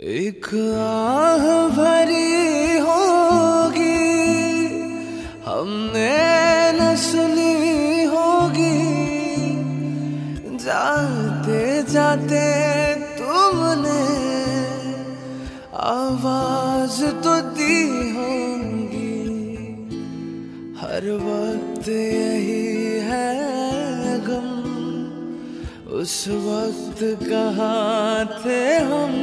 एक आह भरी होगी, हमने न सुनी होगी। जाते जाते तुमने आवाज़ तो दी होगी। हर वक्त यही है गम, उस वक्त कहाँ थे हम?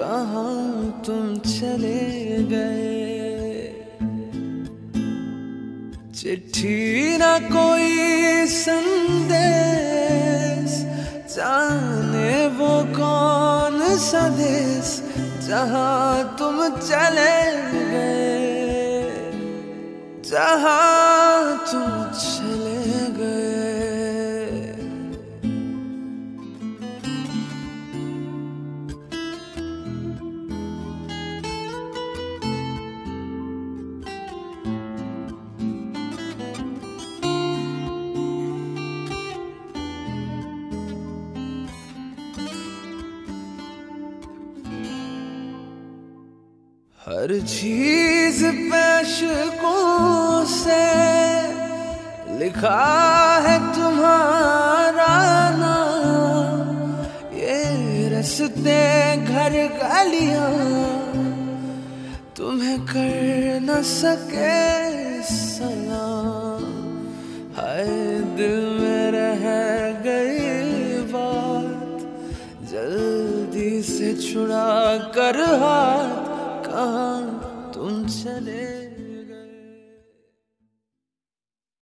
कहाँ तुम चले गए? चिट्ठी ना कोई संदेश, जाने वो कौन सा देश जहाँ तुम चले गए? जहाँ तुम चले हर चीज़ पैशकों से लिखा है तुम्हारा नाम। ये रस्ते घर गलियाँ, तुम्हें कर न सके सलाम। हाय दिल में रह गई बात, जल्दी से छुड़ा कर हाथ। कहा तुम चले